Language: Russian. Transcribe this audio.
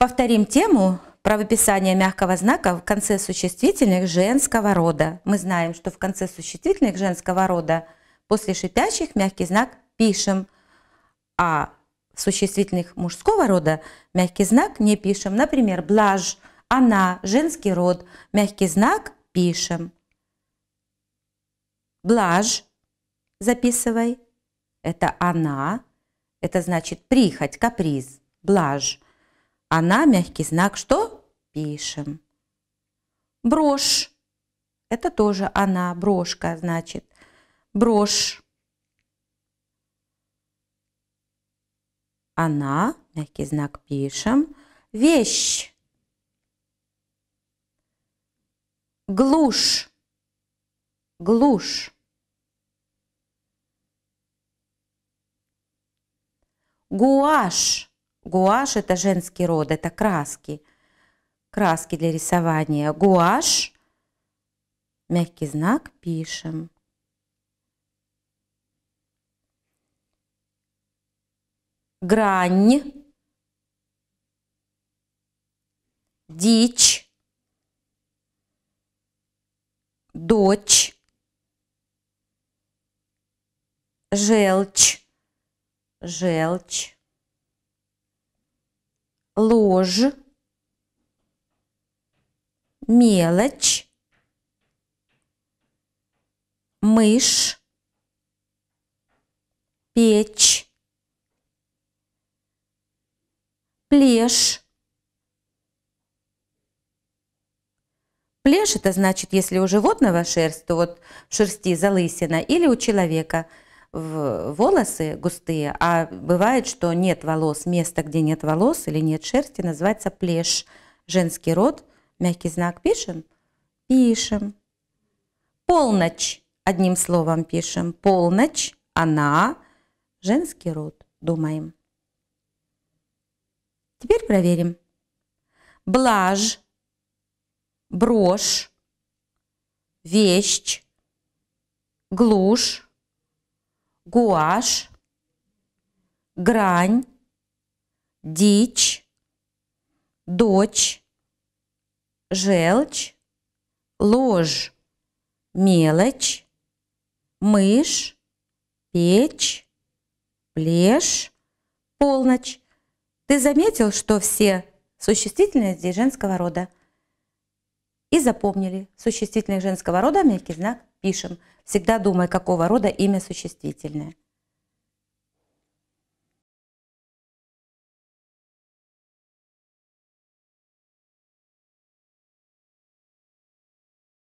Повторим тему про выписание мягкого знака в конце существительных женского рода. Мы знаем, что в конце существительных женского рода после шипящих мягкий знак пишем, а в существительных мужского рода мягкий знак не пишем. Например, блажь, она, женский род, мягкий знак пишем. Блажь, записывай, это она, это значит прихоть, каприз, блажь. Она мягкий знак что? Пишем. Брошь. Это тоже она, брошка, значит. Брошь. Она, мягкий знак пишем. Вещь. Глушь. Глушь. Гуашь. Гуашь – это женский род, это краски. Краски для рисования. Гуашь. Мягкий знак пишем. Грань. Дичь. Дочь. Желчь. Желчь ложь, мелочь, мышь, печь, плешь. Плешь это значит, если у животного шерсть, то вот шерсти залысина, или у человека – волосы густые, а бывает, что нет волос, место, где нет волос или нет шерсти, называется плешь. Женский род, мягкий знак пишем? Пишем. Полночь, одним словом пишем. Полночь, она, женский род, думаем. Теперь проверим. Блажь, брошь, вещь, глушь, гуашь, грань, дичь, дочь, желчь, ложь, мелочь, мышь, печь, плешь, полночь. Ты заметил, что все существительные здесь женского рода? И запомнили, существительных женского рода мягкий знак пишем. Всегда думай, какого рода имя существительное.